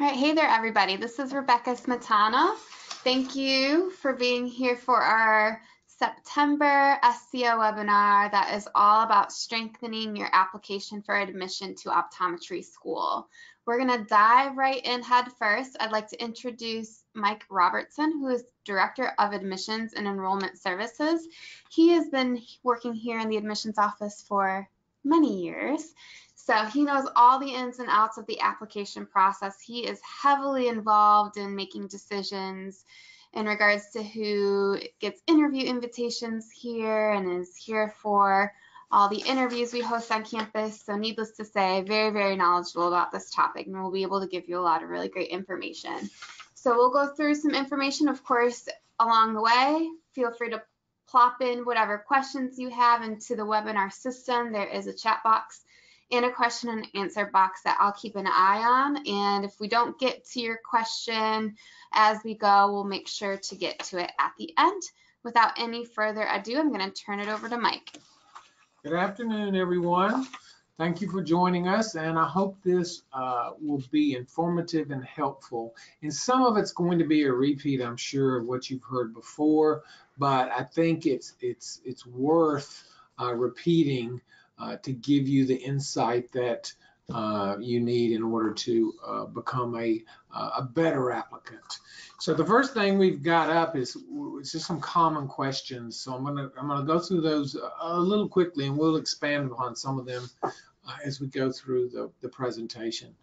All right, hey there, everybody. This is Rebecca Smetana. Thank you for being here for our September SCO webinar that is all about strengthening your application for admission to optometry school. We're going to dive right in head first. I'd like to introduce Mike Robertson, who is Director of Admissions and Enrollment Services. He has been working here in the admissions office for many years. So he knows all the ins and outs of the application process. He is heavily involved in making decisions in regards to who gets interview invitations here and is here for all the interviews we host on campus. So needless to say, very, very knowledgeable about this topic and we'll be able to give you a lot of really great information. So we'll go through some information, of course, along the way. Feel free to plop in whatever questions you have into the webinar system. There is a chat box and a question and answer box that I'll keep an eye on. And if we don't get to your question as we go, we'll make sure to get to it at the end. Without any further ado, I'm going to turn it over to Mike. Good afternoon, everyone. Thank you for joining us, and I hope this uh, will be informative and helpful. And some of it's going to be a repeat, I'm sure, of what you've heard before, but I think it's it's it's worth uh, repeating uh, to give you the insight that uh, you need in order to uh, become a, uh, a better applicant. So the first thing we've got up is, is just some common questions. So I'm gonna I'm gonna go through those a little quickly, and we'll expand upon some of them uh, as we go through the, the presentation.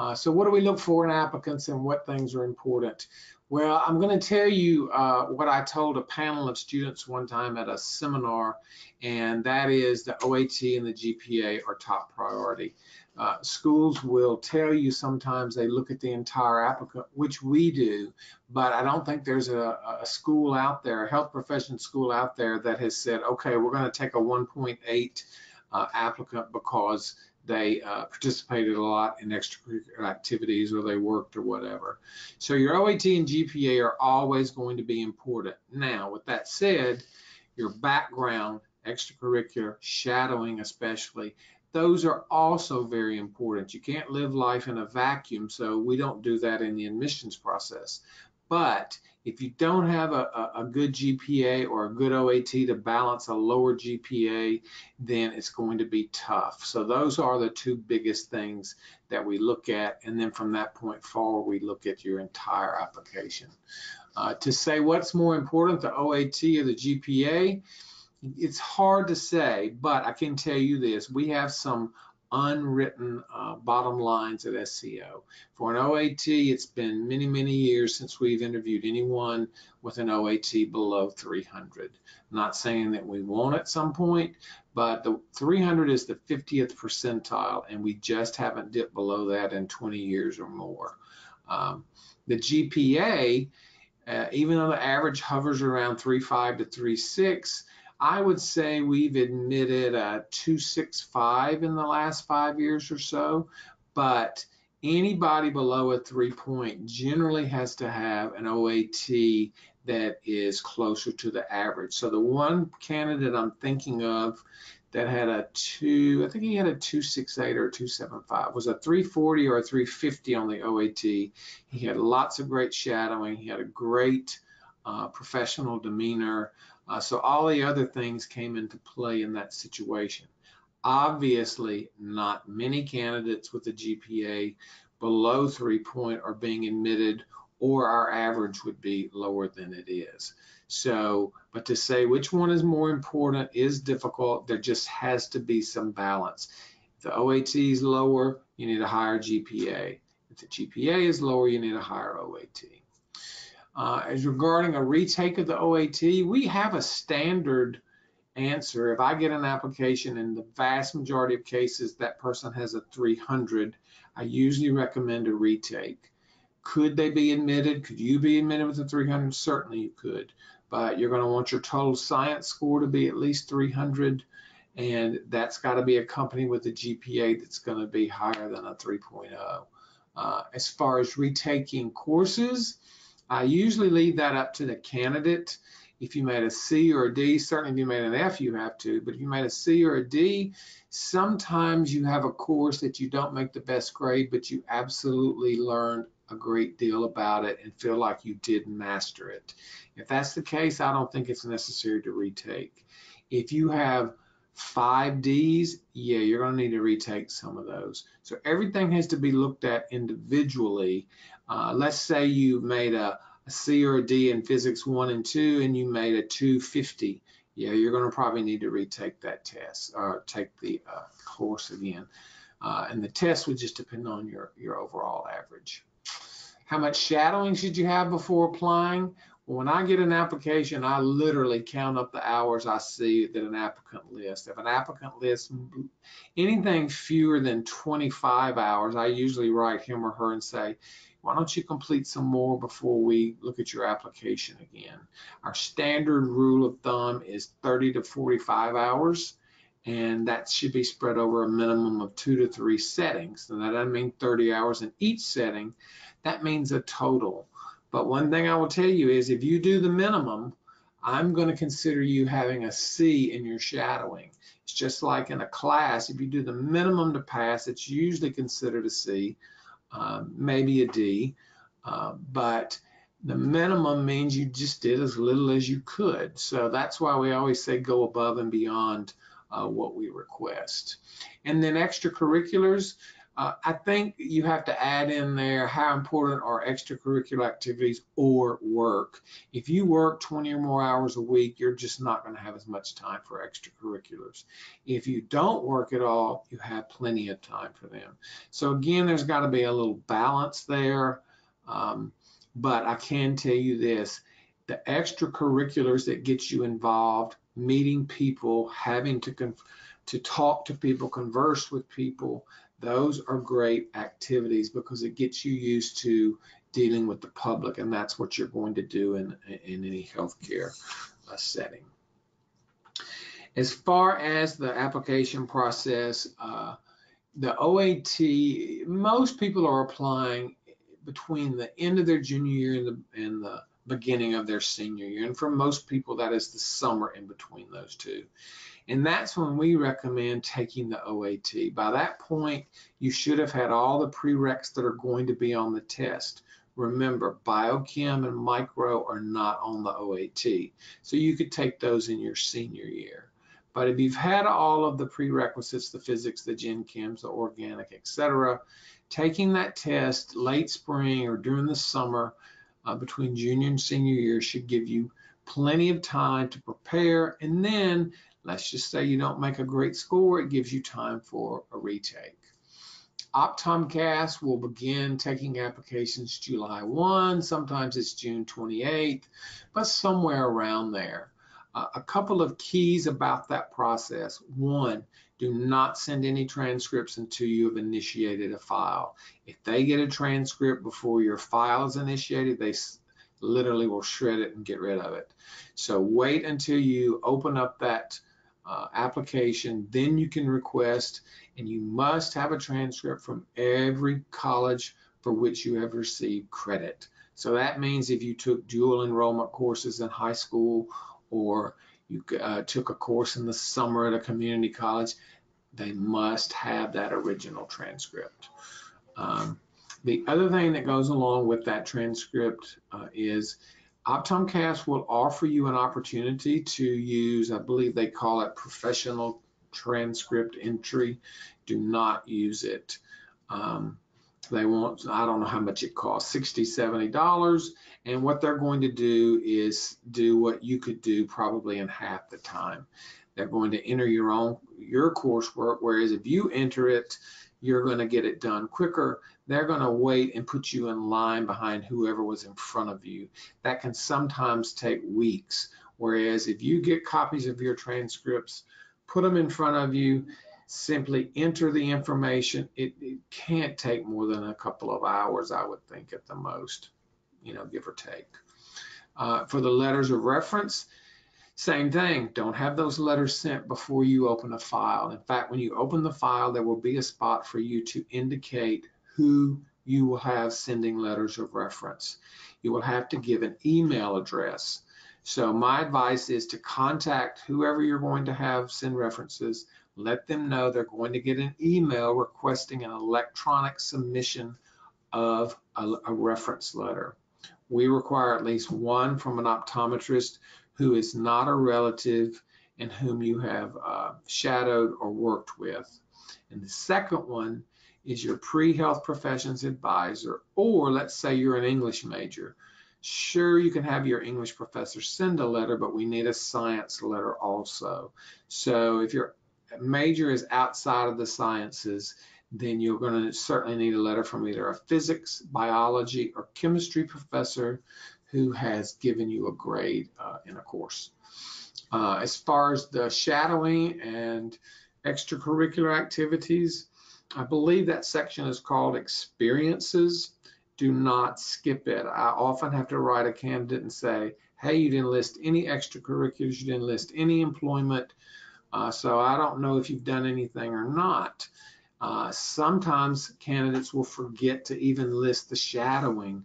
Uh, so what do we look for in applicants and what things are important? Well, I'm going to tell you uh, what I told a panel of students one time at a seminar, and that is the OAT and the GPA are top priority. Uh, schools will tell you sometimes they look at the entire applicant, which we do, but I don't think there's a, a school out there, a health profession school out there that has said, okay, we're going to take a 1.8 uh, applicant because they uh, participated a lot in extracurricular activities or they worked or whatever. So your OAT and GPA are always going to be important. Now, with that said, your background, extracurricular, shadowing especially, those are also very important. You can't live life in a vacuum, so we don't do that in the admissions process. But if you don't have a, a, a, good GPA or a good OAT to balance a lower GPA, then it's going to be tough. So those are the two biggest things that we look at. And then from that point forward, we look at your entire application. Uh, to say what's more important, the OAT or the GPA, it's hard to say, but I can tell you this, we have some unwritten uh, bottom lines at SCO. For an OAT, it's been many, many years since we've interviewed anyone with an OAT below 300. not saying that we won't at some point, but the 300 is the 50th percentile, and we just haven't dipped below that in 20 years or more. Um, the GPA, uh, even though the average hovers around 3.5 to 3.6, I would say we've admitted a 265 in the last five years or so, but anybody below a three point generally has to have an OAT that is closer to the average. So the one candidate I'm thinking of that had a two, I think he had a 268 or a 275, was a 340 or a 350 on the OAT. He had lots of great shadowing. He had a great uh, professional demeanor. Uh, so all the other things came into play in that situation. Obviously, not many candidates with a GPA below three point are being admitted or our average would be lower than it is. So, but to say which one is more important is difficult. There just has to be some balance. If the OAT is lower, you need a higher GPA. If the GPA is lower, you need a higher OAT. Uh, as regarding a retake of the OAT, we have a standard answer. If I get an application in the vast majority of cases that person has a 300, I usually recommend a retake. Could they be admitted? Could you be admitted with a 300? Certainly you could, but you're going to want your total science score to be at least 300, and that's got to be accompanied with a GPA that's going to be higher than a 3.0. Uh, as far as retaking courses, I usually leave that up to the candidate. If you made a C or a D, certainly if you made an F, you have to, but if you made a C or a D, sometimes you have a course that you don't make the best grade, but you absolutely learned a great deal about it and feel like you did master it. If that's the case, I don't think it's necessary to retake. If you have five Ds, yeah, you're going to need to retake some of those. So everything has to be looked at individually. Uh, let's say you made a, a C or a D in physics one and two, and you made a 250. Yeah, you're going to probably need to retake that test or take the uh, course again. Uh, and the test would just depend on your, your overall average. How much shadowing should you have before applying? When I get an application, I literally count up the hours I see that an applicant lists. If an applicant lists anything fewer than 25 hours, I usually write him or her and say, why don't you complete some more before we look at your application again? Our standard rule of thumb is 30 to 45 hours, and that should be spread over a minimum of two to three settings. And that doesn't mean 30 hours in each setting, that means a total. But one thing I will tell you is if you do the minimum, I'm going to consider you having a C in your shadowing. It's just like in a class, if you do the minimum to pass, it's usually considered a C, um, maybe a D, uh, but the minimum means you just did as little as you could. So that's why we always say go above and beyond uh, what we request. And then extracurriculars, uh, I think you have to add in there how important are extracurricular activities or work. If you work 20 or more hours a week, you're just not going to have as much time for extracurriculars. If you don't work at all, you have plenty of time for them. So again, there's got to be a little balance there. Um, but I can tell you this, the extracurriculars that get you involved, meeting people, having to, to talk to people, converse with people, those are great activities because it gets you used to dealing with the public, and that's what you're going to do in, in any healthcare uh, setting. As far as the application process, uh, the OAT, most people are applying between the end of their junior year and the, and the beginning of their senior year. And for most people, that is the summer in between those two. And that's when we recommend taking the OAT. By that point, you should have had all the prereqs that are going to be on the test. Remember, biochem and micro are not on the OAT. So you could take those in your senior year. But if you've had all of the prerequisites, the physics, the gen chems, the organic, etc., taking that test late spring or during the summer uh, between junior and senior year should give you plenty of time to prepare and then Let's just say you don't make a great score, it gives you time for a retake. OptomCAS will begin taking applications July 1, sometimes it's June 28th, but somewhere around there. Uh, a couple of keys about that process. One, do not send any transcripts until you have initiated a file. If they get a transcript before your file is initiated, they literally will shred it and get rid of it. So wait until you open up that uh, application, then you can request, and you must have a transcript from every college for which you have received credit. So that means if you took dual enrollment courses in high school or you uh, took a course in the summer at a community college, they must have that original transcript. Um, the other thing that goes along with that transcript uh, is OptomCAS will offer you an opportunity to use, I believe they call it professional transcript entry. Do not use it. Um, they want, I don't know how much it costs, 60 $70. And what they're going to do is do what you could do probably in half the time. They're going to enter your own, your coursework, whereas if you enter it, you're going to get it done quicker. They're going to wait and put you in line behind whoever was in front of you. That can sometimes take weeks. Whereas if you get copies of your transcripts, put them in front of you, simply enter the information. It, it can't take more than a couple of hours, I would think, at the most, you know, give or take. Uh, for the letters of reference, same thing, don't have those letters sent before you open a file. In fact, when you open the file, there will be a spot for you to indicate who you will have sending letters of reference. You will have to give an email address. So my advice is to contact whoever you're going to have send references. Let them know they're going to get an email requesting an electronic submission of a, a reference letter. We require at least one from an optometrist who is not a relative and whom you have uh, shadowed or worked with. And the second one is your pre-health professions advisor, or let's say you're an English major. Sure, you can have your English professor send a letter, but we need a science letter also. So if your major is outside of the sciences, then you're going to certainly need a letter from either a physics, biology, or chemistry professor who has given you a grade uh, in a course. Uh, as far as the shadowing and extracurricular activities, I believe that section is called experiences. Do not skip it. I often have to write a candidate and say, hey, you didn't list any extracurriculars, you didn't list any employment, uh, so I don't know if you've done anything or not. Uh, sometimes candidates will forget to even list the shadowing.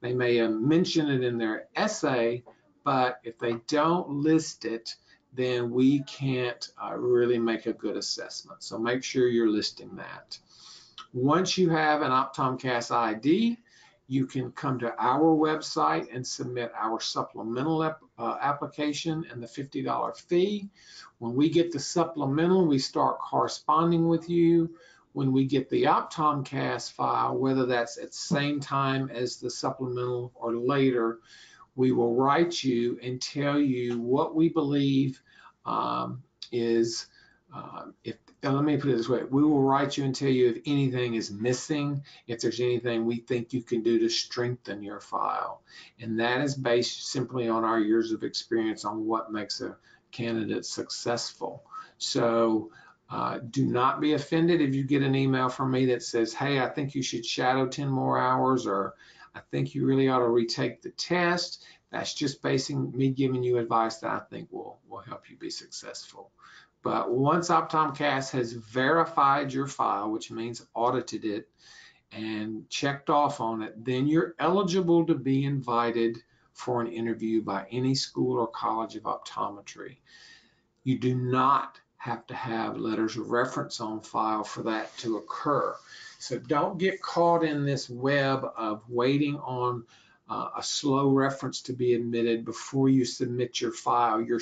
They may have mentioned it in their essay, but if they don't list it, then we can't uh, really make a good assessment. So make sure you're listing that. Once you have an OptomCAS ID, you can come to our website and submit our supplemental uh, application and the $50 fee. When we get the supplemental, we start corresponding with you. When we get the OptomCAS file, whether that's at the same time as the supplemental or later, we will write you and tell you what we believe um, is uh, if let me put it this way. We will write you and tell you if anything is missing if there's anything we think you can do to strengthen your file. And that is based simply on our years of experience on what makes a candidate successful. So uh, do not be offended if you get an email from me that says hey i think you should shadow 10 more hours or i think you really ought to retake the test. That's just basing me giving you advice that I think will, will help you be successful. But once OptomCAS has verified your file, which means audited it and checked off on it, then you're eligible to be invited for an interview by any school or college of optometry. You do not have to have letters of reference on file for that to occur. So don't get caught in this web of waiting on uh, a slow reference to be admitted before you submit your file. You're,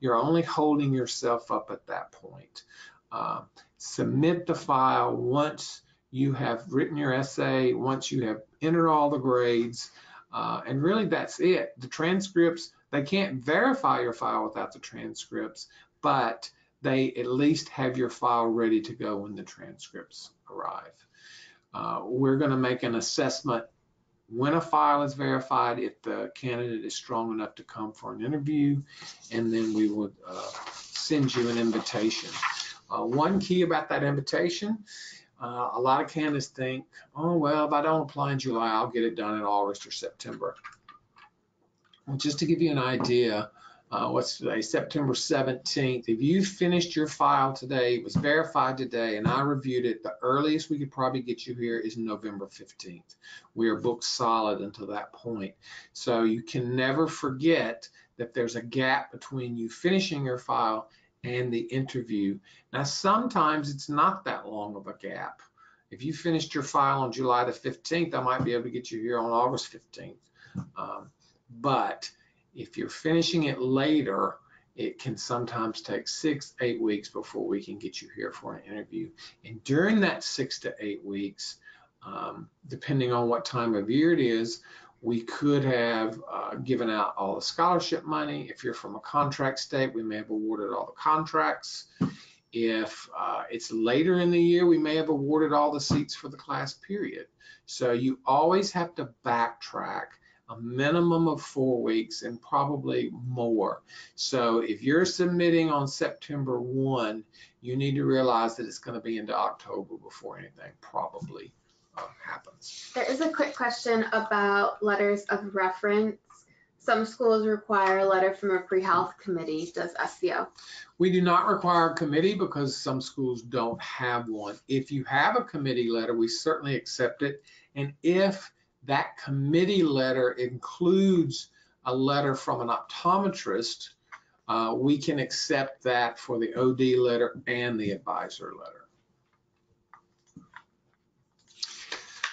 you're only holding yourself up at that point. Uh, submit the file once you have written your essay, once you have entered all the grades, uh, and really that's it. The transcripts, they can't verify your file without the transcripts, but they at least have your file ready to go when the transcripts arrive. Uh, we're going to make an assessment when a file is verified, if the candidate is strong enough to come for an interview, and then we would uh, send you an invitation. Uh, one key about that invitation, uh, a lot of candidates think, oh, well, if I don't apply in July, I'll get it done in August or September. Well, just to give you an idea, uh, what's today, September 17th. If you finished your file today, it was verified today, and I reviewed it, the earliest we could probably get you here is November 15th. We are booked solid until that point. So you can never forget that there's a gap between you finishing your file and the interview. Now, sometimes it's not that long of a gap. If you finished your file on July the 15th, I might be able to get you here on August 15th. Um, but if you're finishing it later, it can sometimes take six, eight weeks before we can get you here for an interview. And during that six to eight weeks, um, depending on what time of year it is, we could have uh, given out all the scholarship money. If you're from a contract state, we may have awarded all the contracts. If uh, it's later in the year, we may have awarded all the seats for the class period. So you always have to backtrack a minimum of four weeks and probably more. So if you're submitting on September 1, you need to realize that it's going to be into October before anything probably uh, happens. There is a quick question about letters of reference. Some schools require a letter from a pre-health committee. Does SCO? We do not require a committee because some schools don't have one. If you have a committee letter, we certainly accept it. And if that committee letter includes a letter from an optometrist, uh, we can accept that for the OD letter and the advisor letter.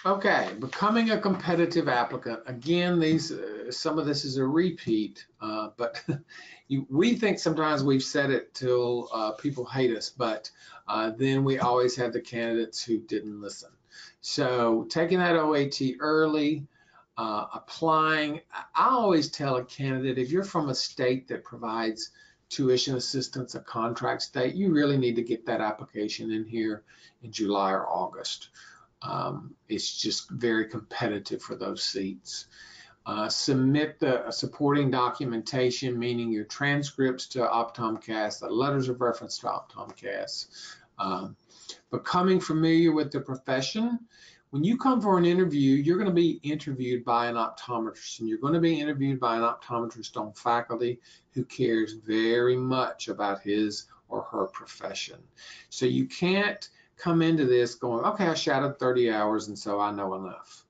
Okay, becoming a competitive applicant. Again, these uh, some of this is a repeat, uh, but you, we think sometimes we've said it till uh, people hate us, but uh, then we always have the candidates who didn't listen. So taking that OAT early, uh, applying. I always tell a candidate if you're from a state that provides tuition assistance, a contract state, you really need to get that application in here in July or August. Um, it's just very competitive for those seats. Uh, submit the supporting documentation, meaning your transcripts to OptomCAS, the letters of reference to OptomCAS. Um, becoming familiar with the profession. When you come for an interview, you're going to be interviewed by an optometrist, and you're going to be interviewed by an optometrist on faculty who cares very much about his or her profession. So you can't come into this going, okay, I shadowed 30 hours and so I know enough.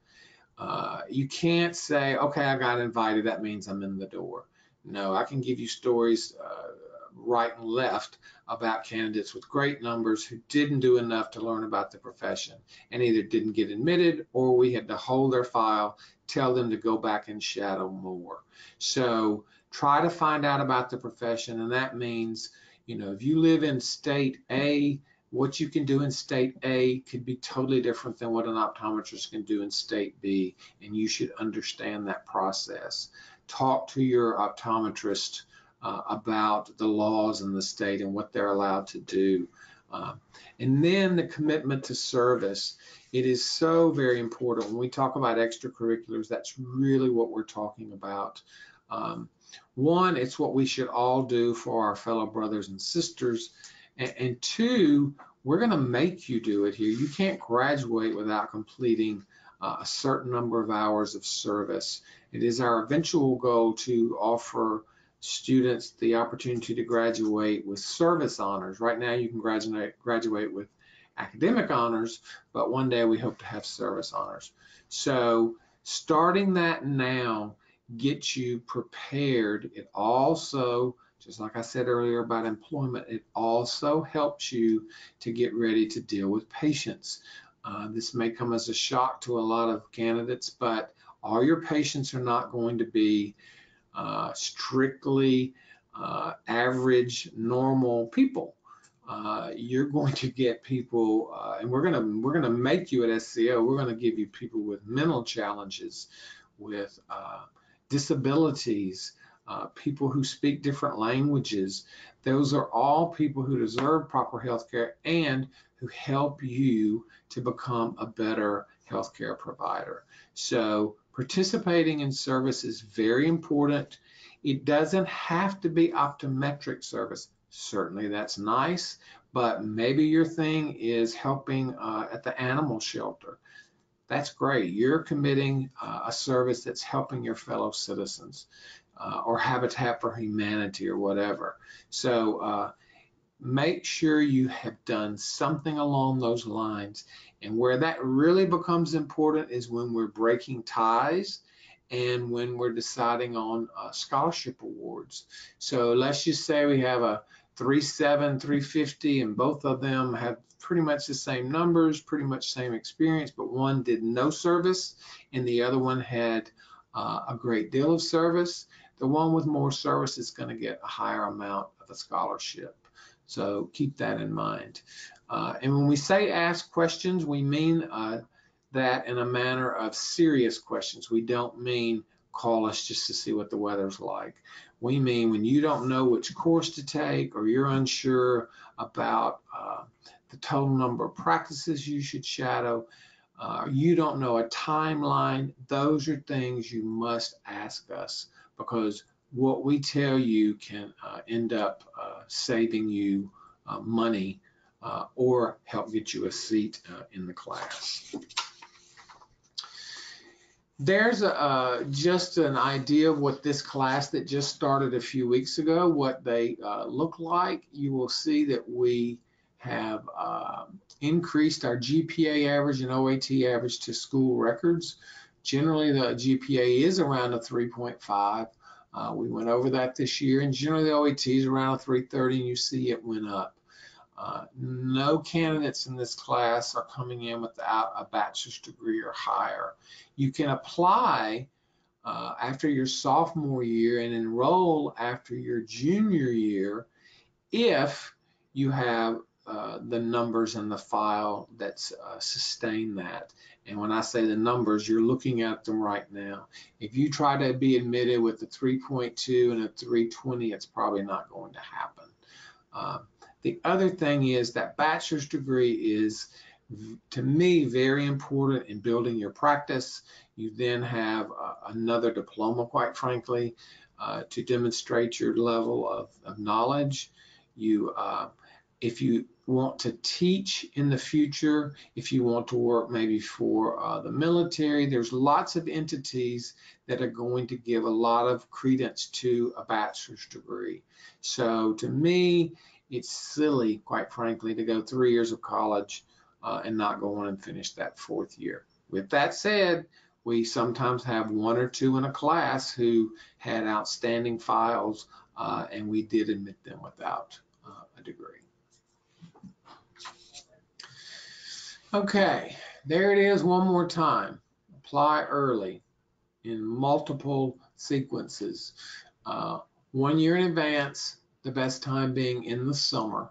Uh, you can't say, okay, I got invited, that means I'm in the door. No, I can give you stories uh, right and left about candidates with great numbers who didn't do enough to learn about the profession and either didn't get admitted or we had to hold their file, tell them to go back and shadow more. So try to find out about the profession and that means, you know, if you live in state A, what you can do in state A could be totally different than what an optometrist can do in state B, and you should understand that process. Talk to your optometrist uh, about the laws in the state and what they're allowed to do. Uh, and then the commitment to service. It is so very important. When we talk about extracurriculars, that's really what we're talking about. Um, one, it's what we should all do for our fellow brothers and sisters. And, and two, we're going to make you do it here. You can't graduate without completing uh, a certain number of hours of service. It is our eventual goal to offer students the opportunity to graduate with service honors. Right now, you can graduate graduate with academic honors, but one day we hope to have service honors. So starting that now gets you prepared. It also just like I said earlier about employment, it also helps you to get ready to deal with patients. Uh, this may come as a shock to a lot of candidates, but all your patients are not going to be uh, strictly uh, average, normal people. Uh, you're going to get people, uh, and we're gonna we're gonna make you at SCO. We're gonna give you people with mental challenges, with uh, disabilities, uh, people who speak different languages. Those are all people who deserve proper health care and who help you to become a better healthcare provider. So participating in service is very important. It doesn't have to be optometric service. Certainly that's nice, but maybe your thing is helping uh, at the animal shelter. That's great. You're committing uh, a service that's helping your fellow citizens uh, or Habitat for Humanity or whatever. So uh, make sure you have done something along those lines. And where that really becomes important is when we're breaking ties and when we're deciding on uh, scholarship awards. So let's just say we have a 37, 350, and both of them have pretty much the same numbers, pretty much same experience, but one did no service and the other one had uh, a great deal of service the one with more service is going to get a higher amount of a scholarship. So keep that in mind. Uh, and when we say ask questions, we mean uh, that in a manner of serious questions. We don't mean call us just to see what the weather's like. We mean when you don't know which course to take or you're unsure about uh, the total number of practices you should shadow, uh, you don't know a timeline, those are things you must ask us because what we tell you can uh, end up uh, saving you uh, money uh, or help get you a seat uh, in the class. There's a, just an idea of what this class that just started a few weeks ago, what they look like. You will see that we have increased our GPA average and OAT average to school records. Generally, the GPA is around a 3.5. Uh, we went over that this year, and generally the OAT is around 330, and you see it went up. Uh, no candidates in this class are coming in without a bachelor's degree or higher. You can apply uh, after your sophomore year and enroll after your junior year if you have uh, the numbers in the file that uh, sustain that. And when I say the numbers, you're looking at them right now. If you try to be admitted with a 3.2 and a 320, it's probably not going to happen. Uh, the other thing is that bachelor's degree is, to me, very important in building your practice. You then have uh, another diploma, quite frankly, uh, to demonstrate your level of, of knowledge. You, if you want to teach in the future, if you want to work maybe for uh, the military, there's lots of entities that are going to give a lot of credence to a bachelor's degree. So to me, it's silly, quite frankly, to go three years of college uh, and not go on and finish that fourth year. With that said, we sometimes have one or two in a class who had outstanding files uh, and we did admit them without uh, a degree. Okay, there it is one more time. Apply early in multiple sequences. Uh, one year in advance, the best time being in the summer.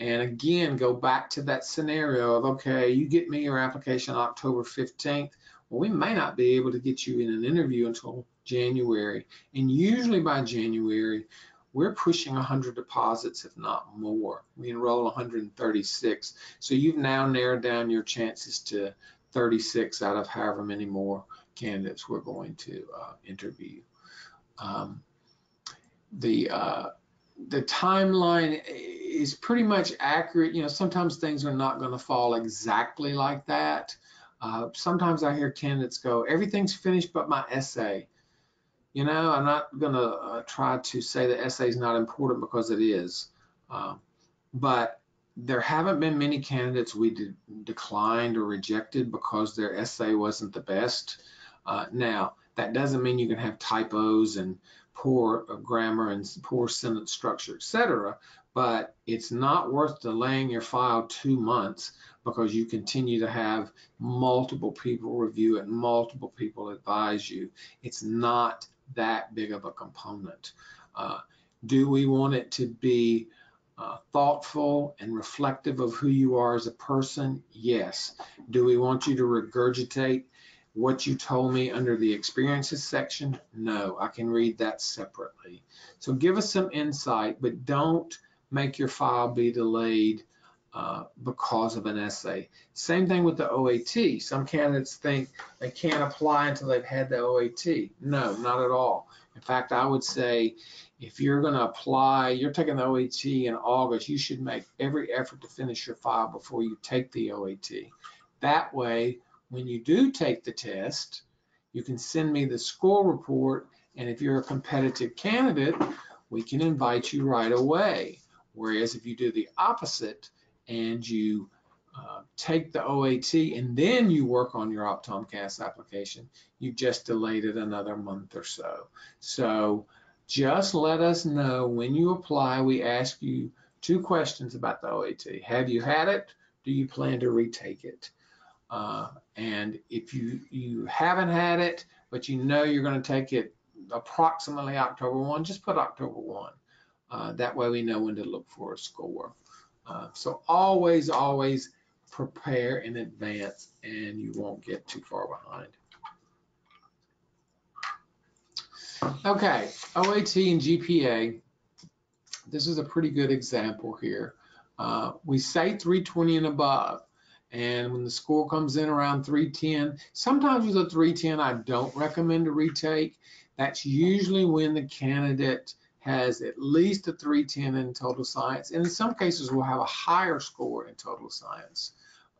And again, go back to that scenario of, okay, you get me your application October 15th. Well, we may not be able to get you in an interview until January. And usually by January, we're pushing 100 deposits, if not more. We enroll 136. So you've now narrowed down your chances to 36 out of however many more candidates we're going to uh, interview. Um, the uh, the timeline is pretty much accurate. You know, sometimes things are not going to fall exactly like that. Uh, sometimes I hear candidates go, everything's finished but my essay. You know, I'm not going to uh, try to say the essay is not important because it is. Uh, but there haven't been many candidates we de declined or rejected because their essay wasn't the best. Uh, now, that doesn't mean you can have typos and poor uh, grammar and poor sentence structure, etc. But it's not worth delaying your file two months because you continue to have multiple people review it, multiple people advise you. It's not that big of a component. Uh, do we want it to be uh, thoughtful and reflective of who you are as a person? Yes. Do we want you to regurgitate what you told me under the experiences section? No, I can read that separately. So give us some insight, but don't make your file be delayed uh, because of an essay. Same thing with the OAT. Some candidates think they can't apply until they've had the OAT. No, not at all. In fact, I would say if you're going to apply, you're taking the OAT in August, you should make every effort to finish your file before you take the OAT. That way, when you do take the test, you can send me the score report, and if you're a competitive candidate, we can invite you right away. Whereas if you do the opposite and you uh, take the OAT and then you work on your OptomCAS application, you've just delayed it another month or so. So just let us know when you apply. We ask you two questions about the OAT. Have you had it? Do you plan to retake it? Uh, and if you, you haven't had it, but you know you're going to take it approximately October 1, just put October 1. Uh, that way we know when to look for a score. Uh, so always, always prepare in advance and you won't get too far behind. Okay, OAT and GPA. This is a pretty good example here. Uh, we say 320 and above. And when the score comes in around 310, sometimes with a 310, I don't recommend a retake. That's usually when the candidate has at least a 310 in total science. And in some cases, we'll have a higher score in total science.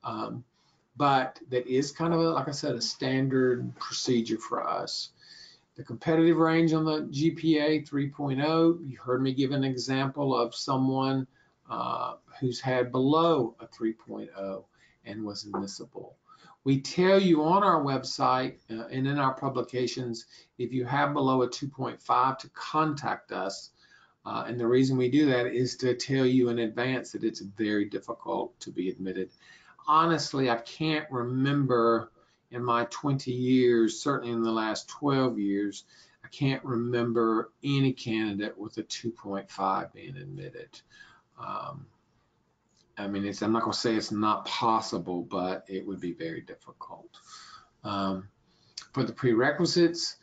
Um, but that is kind of, a, like I said, a standard procedure for us. The competitive range on the GPA 3.0, you heard me give an example of someone uh, who's had below a 3.0 and was admissible. We tell you on our website uh, and in our publications, if you have below a 2.5 to contact us. Uh, and the reason we do that is to tell you in advance that it's very difficult to be admitted. Honestly, I can't remember in my 20 years, certainly in the last 12 years, I can't remember any candidate with a 2.5 being admitted. Um, I mean, it's, I'm not going to say it's not possible, but it would be very difficult. Um, for the prerequisites,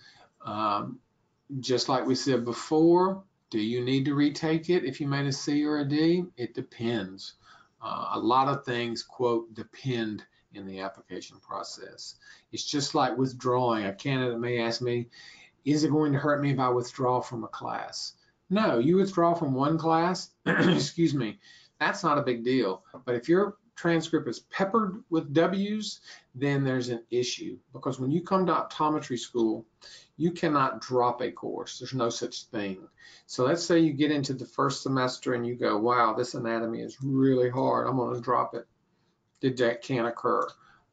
um, just like we said before, do you need to retake it if you made a C or a D? It depends. Uh, a lot of things, quote, depend in the application process. It's just like withdrawing. A candidate may ask me, is it going to hurt me if I withdraw from a class? No, you withdraw from one class, excuse me, that's not a big deal. But if your transcript is peppered with W's, then there's an issue because when you come to optometry school, you cannot drop a course. There's no such thing. So let's say you get into the first semester and you go, wow, this anatomy is really hard. I'm going to drop it. That can't occur.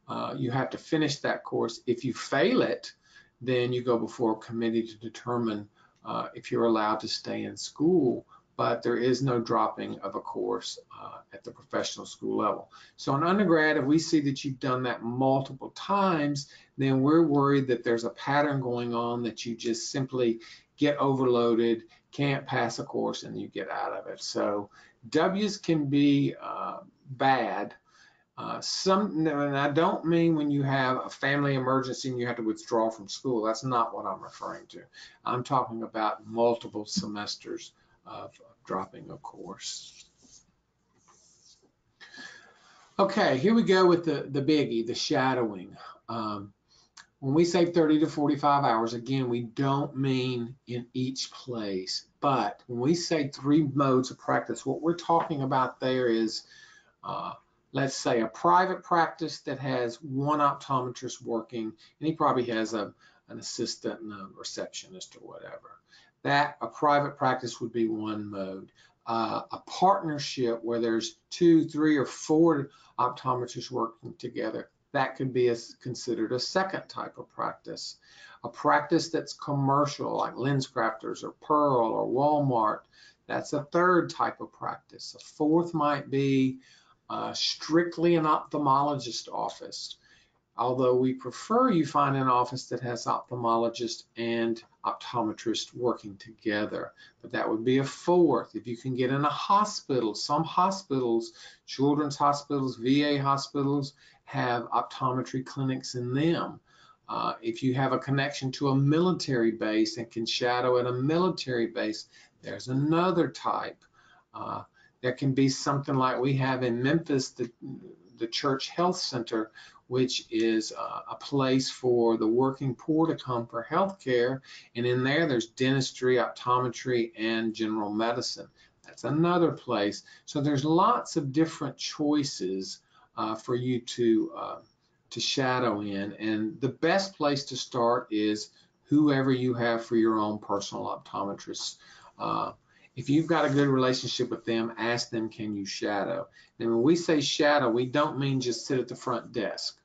Uh, you have to finish that course. If you fail it, then you go before a committee to determine uh, if you're allowed to stay in school but there is no dropping of a course uh, at the professional school level. So in undergrad, if we see that you've done that multiple times, then we're worried that there's a pattern going on that you just simply get overloaded, can't pass a course, and you get out of it. So W's can be uh, bad. Uh, some, and I don't mean when you have a family emergency and you have to withdraw from school. That's not what I'm referring to. I'm talking about multiple semesters of dropping a course. Okay, here we go with the, the biggie, the shadowing. Um, when we say 30 to 45 hours, again, we don't mean in each place, but when we say three modes of practice, what we're talking about there is, uh, let's say a private practice that has one optometrist working, and he probably has a, an assistant and a receptionist or whatever that a private practice would be one mode. Uh, a partnership where there's two, three, or four optometrists working together, that could be a, considered a second type of practice. A practice that's commercial, like LensCrafters or Pearl or Walmart, that's a third type of practice. A fourth might be uh, strictly an ophthalmologist office although we prefer you find an office that has ophthalmologist and optometrist working together. But that would be a fourth. If you can get in a hospital, some hospitals, children's hospitals, VA hospitals, have optometry clinics in them. Uh, if you have a connection to a military base and can shadow at a military base, there's another type. Uh, there can be something like we have in Memphis, the, the Church Health Center, which is uh, a place for the working poor to come for health care. And in there, there's dentistry, optometry, and general medicine. That's another place. So there's lots of different choices uh, for you to, uh, to shadow in. And the best place to start is whoever you have for your own personal optometrist. Uh, if you've got a good relationship with them, ask them, can you shadow? And when we say shadow, we don't mean just sit at the front desk.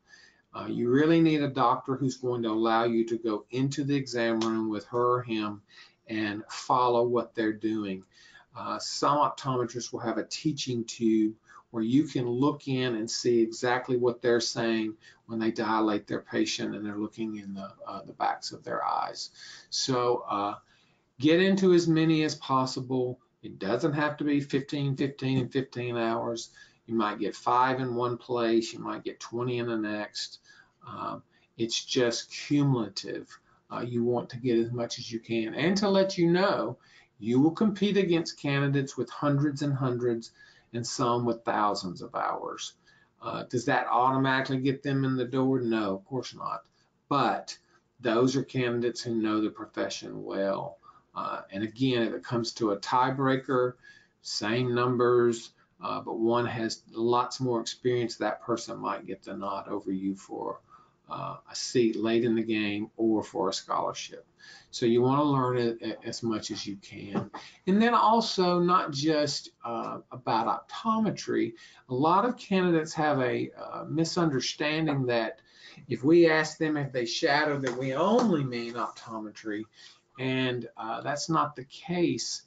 Uh, you really need a doctor who's going to allow you to go into the exam room with her or him and follow what they're doing. Uh, some optometrists will have a teaching tube where you can look in and see exactly what they're saying when they dilate their patient and they're looking in the, uh, the backs of their eyes. So uh, get into as many as possible. It doesn't have to be 15, 15, and 15 hours. You might get five in one place. You might get 20 in the next. Um, it's just cumulative. Uh, you want to get as much as you can. And to let you know, you will compete against candidates with hundreds and hundreds and some with thousands of hours. Uh, does that automatically get them in the door? No, of course not. But those are candidates who know the profession well. Uh, and again, if it comes to a tiebreaker, same numbers, uh, but one has lots more experience, that person might get the nod over you for uh, a seat late in the game or for a scholarship. So you want to learn it as much as you can. And then also not just uh, about optometry, a lot of candidates have a uh, misunderstanding that if we ask them if they shadow that we only mean optometry, and uh, that's not the case.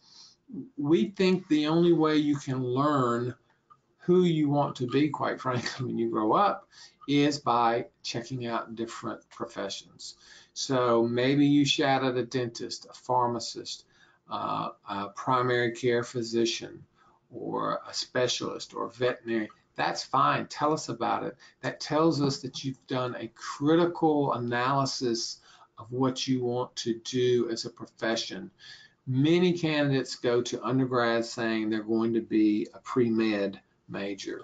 We think the only way you can learn who you want to be, quite frankly, when you grow up, is by checking out different professions. So maybe you shadowed a dentist, a pharmacist, uh, a primary care physician, or a specialist or a veterinary. That's fine. Tell us about it. That tells us that you've done a critical analysis of what you want to do as a profession. Many candidates go to undergrad saying they're going to be a pre-med major.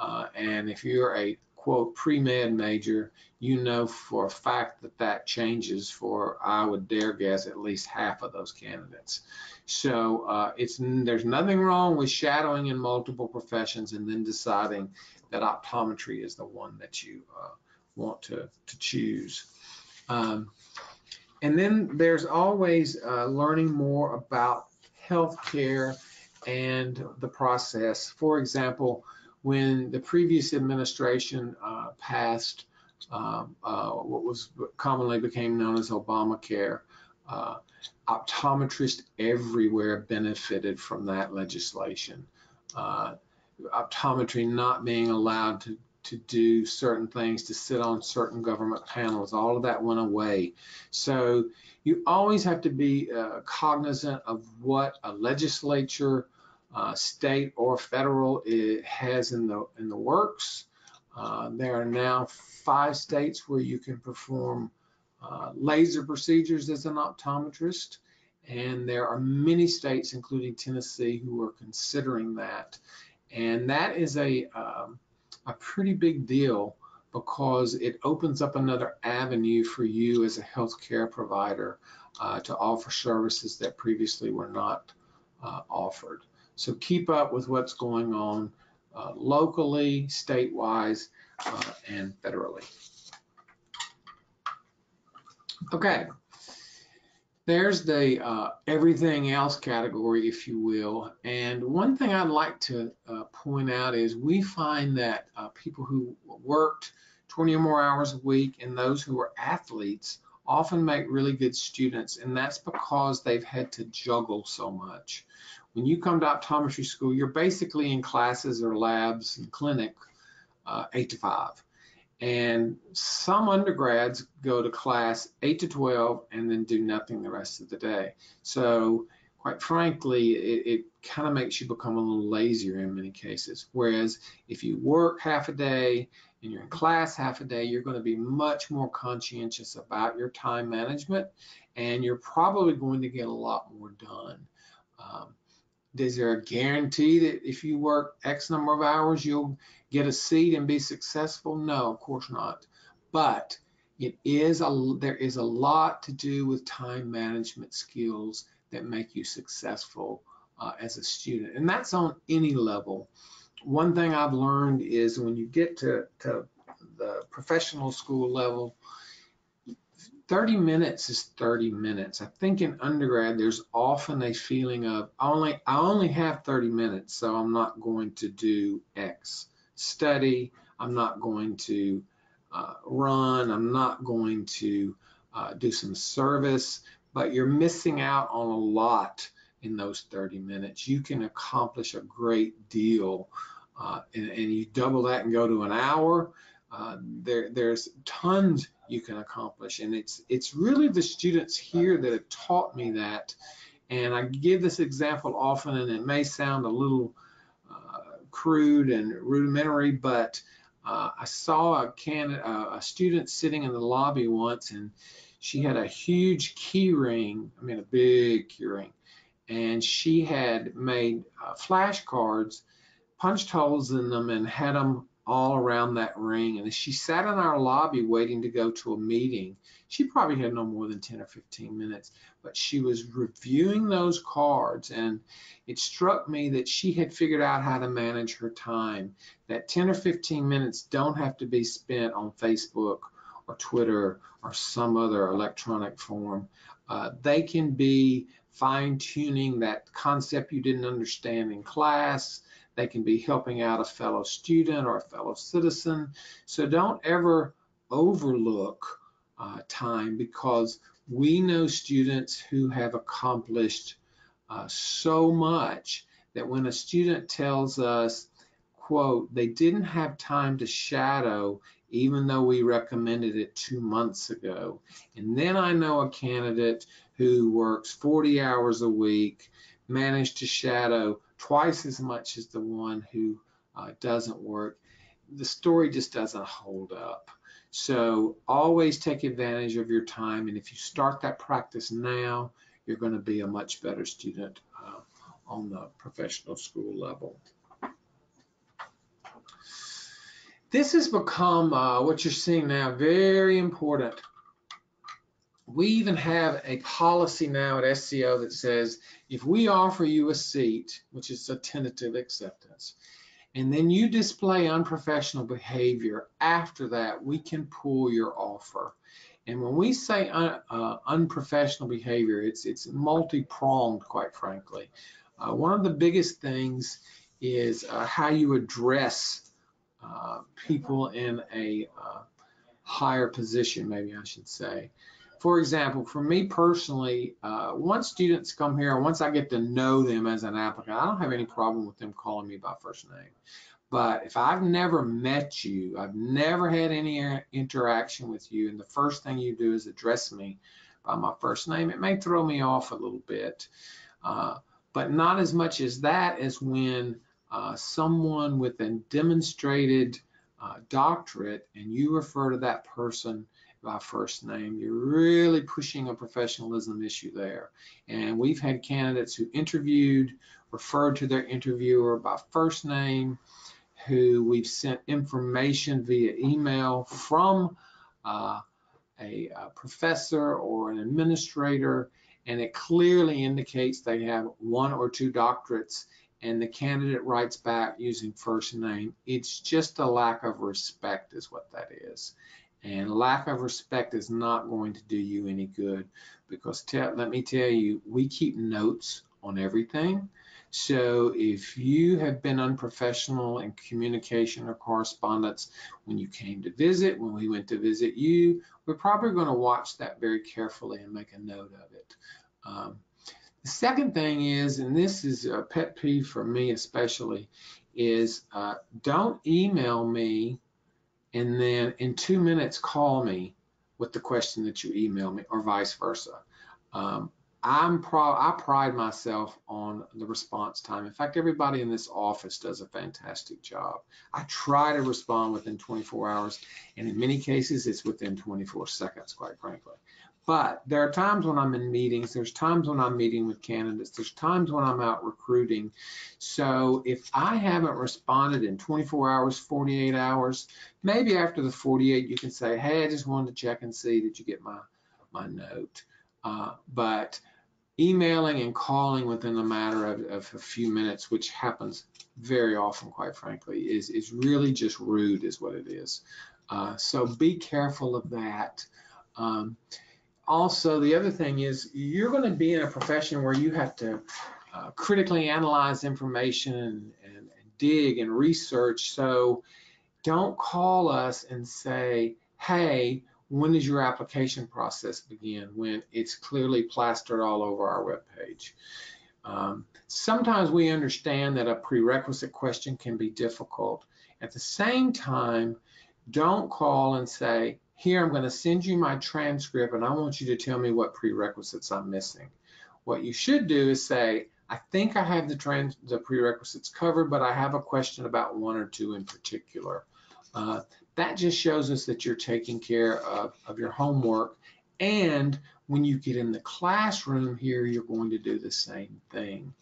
Uh, and if you're a quote pre-med major, you know for a fact that that changes for, I would dare guess, at least half of those candidates. So uh, it's there's nothing wrong with shadowing in multiple professions and then deciding that optometry is the one that you uh, want to, to choose. Um, and then there's always uh, learning more about healthcare and the process. For example, when the previous administration uh, passed um, uh, what was commonly became known as Obamacare, uh, optometrists everywhere benefited from that legislation. Uh, optometry not being allowed to to do certain things, to sit on certain government panels. All of that went away. So you always have to be uh, cognizant of what a legislature uh, state or federal it has in the in the works. Uh, there are now five states where you can perform uh, laser procedures as an optometrist, and there are many states, including Tennessee, who are considering that. And that is a um, a pretty big deal because it opens up another avenue for you as a healthcare provider uh, to offer services that previously were not uh, offered. So keep up with what's going on uh, locally, state-wise, uh, and federally. Okay, there's the uh, everything else category, if you will. And one thing I'd like to uh, point out is we find that uh, people who worked 20 or more hours a week and those who are athletes often make really good students. And that's because they've had to juggle so much when you come to optometry school, you're basically in classes or labs and clinic uh, 8 to 5. And some undergrads go to class 8 to 12 and then do nothing the rest of the day. So quite frankly, it, it kind of makes you become a little lazier in many cases. Whereas if you work half a day and you're in class half a day, you're going to be much more conscientious about your time management and you're probably going to get a lot more done. Um, is there a guarantee that if you work X number of hours, you'll get a seat and be successful? No, of course not. But it is a there is a lot to do with time management skills that make you successful uh, as a student, and that's on any level. One thing I've learned is when you get to, to the professional school level, 30 minutes is 30 minutes. I think in undergrad, there's often a feeling of only I only have 30 minutes, so I'm not going to do X. Study, I'm not going to uh, run, I'm not going to uh, do some service, but you're missing out on a lot in those 30 minutes. You can accomplish a great deal, uh, and, and you double that and go to an hour. Uh, there, there's tons you can accomplish. And it's it's really the students here that have taught me that. And I give this example often, and it may sound a little uh, crude and rudimentary, but uh, I saw a, can, uh, a student sitting in the lobby once, and she had a huge key ring, I mean a big key ring, and she had made uh, flashcards, punched holes in them, and had them all around that ring. And as she sat in our lobby waiting to go to a meeting, she probably had no more than 10 or 15 minutes, but she was reviewing those cards. And it struck me that she had figured out how to manage her time, that 10 or 15 minutes don't have to be spent on Facebook or Twitter or some other electronic form. Uh, they can be fine tuning that concept you didn't understand in class. They can be helping out a fellow student or a fellow citizen. So don't ever overlook uh, time because we know students who have accomplished uh, so much that when a student tells us, quote, they didn't have time to shadow even though we recommended it two months ago. And then I know a candidate who works 40 hours a week, managed to shadow twice as much as the one who uh, doesn't work. The story just doesn't hold up. So always take advantage of your time. And if you start that practice now, you're going to be a much better student uh, on the professional school level. This has become uh, what you're seeing now very important. We even have a policy now at SCO that says if we offer you a seat, which is a tentative acceptance, and then you display unprofessional behavior after that, we can pull your offer. And when we say un, uh, unprofessional behavior, it's it's multi-pronged, quite frankly. Uh, one of the biggest things is uh, how you address uh, people in a uh, higher position, maybe I should say. For example, for me personally, uh, once students come here, once I get to know them as an applicant, I don't have any problem with them calling me by first name. But if I've never met you, I've never had any interaction with you, and the first thing you do is address me by my first name, it may throw me off a little bit. Uh, but not as much as that as when uh, someone with a demonstrated uh, doctorate and you refer to that person by first name, you're really pushing a professionalism issue there. And we've had candidates who interviewed, referred to their interviewer by first name, who we've sent information via email from uh, a, a professor or an administrator, and it clearly indicates they have one or two doctorates and the candidate writes back using first name, it's just a lack of respect is what that is. And lack of respect is not going to do you any good because let me tell you, we keep notes on everything. So if you have been unprofessional in communication or correspondence when you came to visit, when we went to visit you, we're probably going to watch that very carefully and make a note of it. Um, the second thing is, and this is a pet peeve for me especially, is uh, don't email me and then in two minutes call me with the question that you email me or vice versa. Um, I'm pro I pride myself on the response time. In fact, everybody in this office does a fantastic job. I try to respond within 24 hours, and in many cases, it's within 24 seconds, quite frankly. But there are times when I'm in meetings, there's times when I'm meeting with candidates, there's times when I'm out recruiting. So if I haven't responded in 24 hours, 48 hours, maybe after the 48, you can say, hey, I just wanted to check and see, did you get my, my note? Uh, but emailing and calling within a matter of, of, a few minutes, which happens very often, quite frankly, is, is really just rude is what it is. Uh, so be careful of that. Um, also, the other thing is you're going to be in a profession where you have to uh, critically analyze information and, and, and dig and research. So don't call us and say, hey, when does your application process begin when it's clearly plastered all over our webpage? Um, sometimes we understand that a prerequisite question can be difficult. At the same time, don't call and say, here, I'm going to send you my transcript and I want you to tell me what prerequisites I'm missing. What you should do is say, I think I have the, trans the prerequisites covered, but I have a question about one or two in particular. Uh, that just shows us that you're taking care of, of your homework. And when you get in the classroom here, you're going to do the same thing.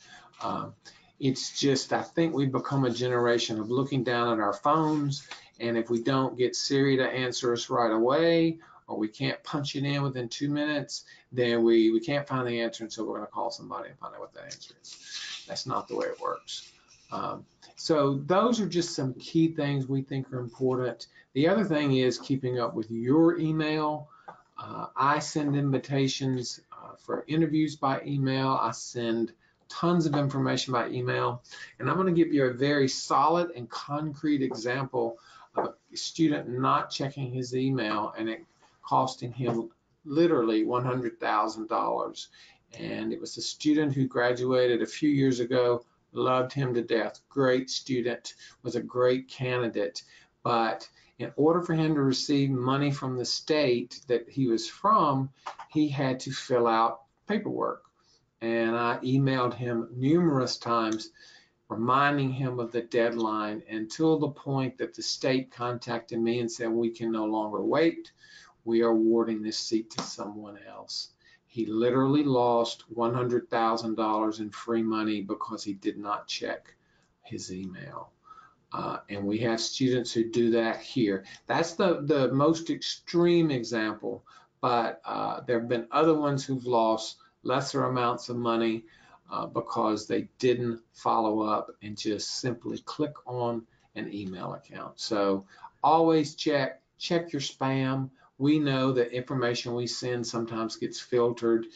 Um, it's just, I think we've become a generation of looking down at our phones and if we don't get Siri to answer us right away, or we can't punch it in within two minutes, then we, we can't find the answer, and so we're going to call somebody and find out what the answer is. That's not the way it works. Um, so those are just some key things we think are important. The other thing is keeping up with your email. Uh, I send invitations uh, for interviews by email. I send tons of information by email. And I'm going to give you a very solid and concrete example student not checking his email and it costing him literally $100,000. And it was a student who graduated a few years ago, loved him to death, great student, was a great candidate. But in order for him to receive money from the state that he was from, he had to fill out paperwork. And I emailed him numerous times reminding him of the deadline until the point that the state contacted me and said, we can no longer wait. We are awarding this seat to someone else. He literally lost $100,000 in free money because he did not check his email. Uh, and we have students who do that here. That's the, the most extreme example, but uh, there have been other ones who've lost lesser amounts of money uh, because they didn't follow up and just simply click on an email account. So always check, check your spam. We know that information we send sometimes gets filtered.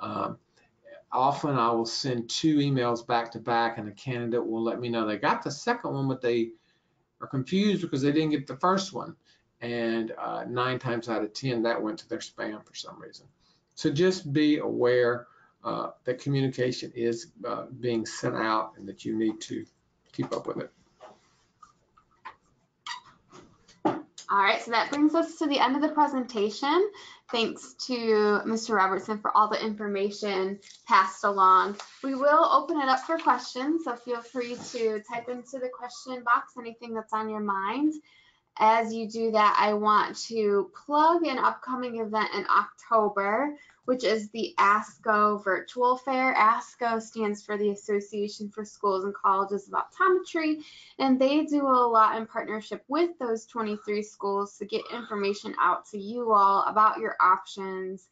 Um, often I will send two emails back to back and a candidate will let me know they got the second one, but they are confused because they didn't get the first one. And uh, nine times out of 10, that went to their spam for some reason. So just be aware uh, that communication is uh, being sent out and that you need to keep up with it. All right, so that brings us to the end of the presentation. Thanks to Mr. Robertson for all the information passed along. We will open it up for questions, so feel free to type into the question box anything that's on your mind. As you do that, I want to plug an upcoming event in October which is the ASCO virtual fair. ASCO stands for the Association for Schools and Colleges of Optometry, and they do a lot in partnership with those 23 schools to get information out to you all about your options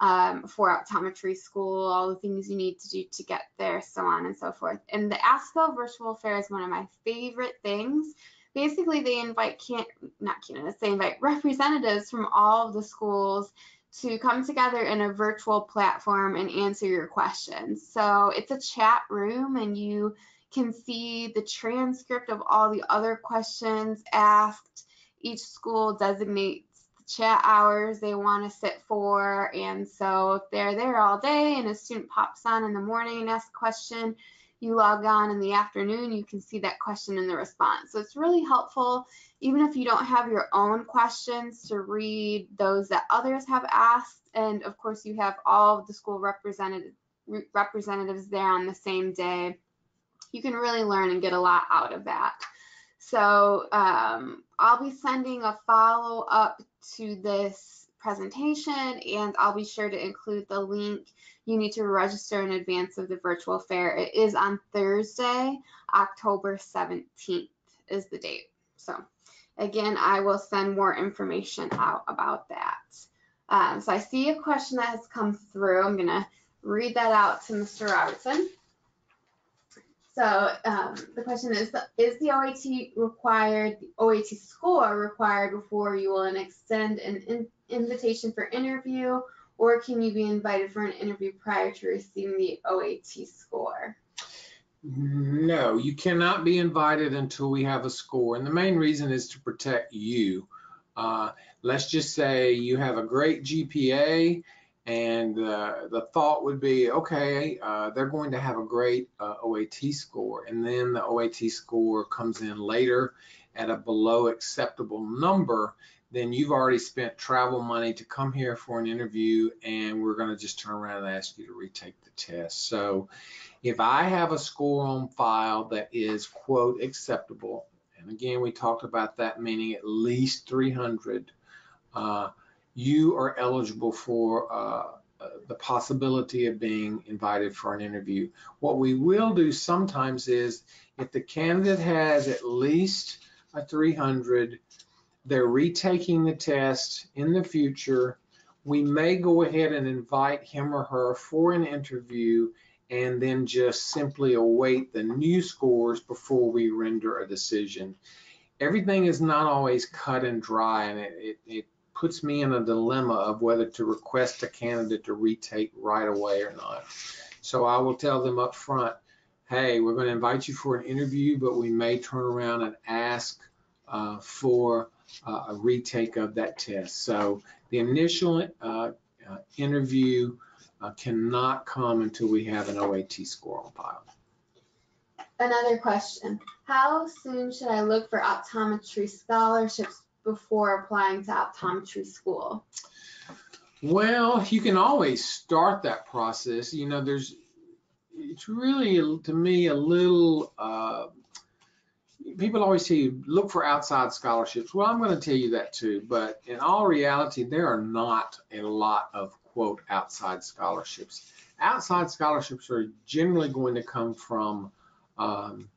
um, for optometry school, all the things you need to do to get there, so on and so forth. And the ASCO virtual fair is one of my favorite things basically they invite can not candidates they invite representatives from all of the schools to come together in a virtual platform and answer your questions. So it's a chat room and you can see the transcript of all the other questions asked. Each school designates the chat hours they want to sit for. And so if they're there all day and a student pops on in the morning and asks a question, you log on in the afternoon, you can see that question and the response. So it's really helpful, even if you don't have your own questions, to read those that others have asked. And of course, you have all of the school representative, representatives there on the same day. You can really learn and get a lot out of that. So um, I'll be sending a follow up to this presentation and I'll be sure to include the link you need to register in advance of the virtual fair. It is on Thursday, October 17th is the date. So again, I will send more information out about that. Um, so I see a question that has come through. I'm gonna read that out to Mr. Robertson. So um, the question is, is the OAT required, the OAT score required before you will extend an invitation for interview or can you be invited for an interview prior to receiving the OAT score? No, you cannot be invited until we have a score. And the main reason is to protect you. Uh, let's just say you have a great GPA and uh, the thought would be, okay, uh, they're going to have a great uh, OAT score. And then the OAT score comes in later at a below acceptable number then you've already spent travel money to come here for an interview and we're going to just turn around and ask you to retake the test. So if I have a score on file that is quote acceptable, and again, we talked about that meaning at least 300, uh, you are eligible for uh, uh, the possibility of being invited for an interview. What we will do sometimes is if the candidate has at least a 300, they're retaking the test in the future. We may go ahead and invite him or her for an interview and then just simply await the new scores before we render a decision. everything is not always cut and dry, and it, it, it puts me in a dilemma of whether to request a candidate to retake right away or not. So I will tell them up front, hey, we're going to invite you for an interview, but we may turn around and ask uh, for uh, a retake of that test. So the initial uh, uh interview uh, cannot come until we have an OAT score on file. Another question. How soon should I look for optometry scholarships before applying to optometry school? Well, you can always start that process. You know, there's, it's really, to me, a little, uh, people always say look for outside scholarships. Well, I'm going to tell you that too. But in all reality, there are not a lot of, quote, outside scholarships. Outside scholarships are generally going to come from um,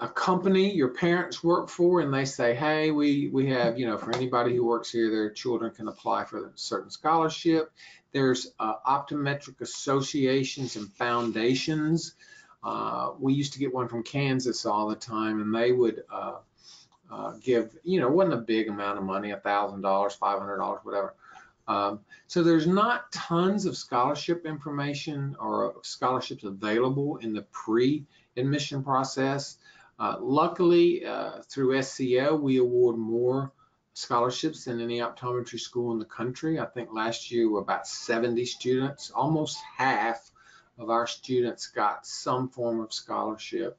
a company your parents work for and they say, hey, we, we have, you know, for anybody who works here, their children can apply for a certain scholarship. There's uh, optometric associations and foundations. Uh, we used to get one from Kansas all the time and they would uh, uh give, you know, it wasn't a big amount of money, $1,000, $500, whatever. Um, so there's not tons of scholarship information or scholarships available in the pre-admission process. Uh, luckily, uh, through SCO, we award more scholarships than any optometry school in the country. I think last year about 70 students, almost half of our students got some form of scholarship.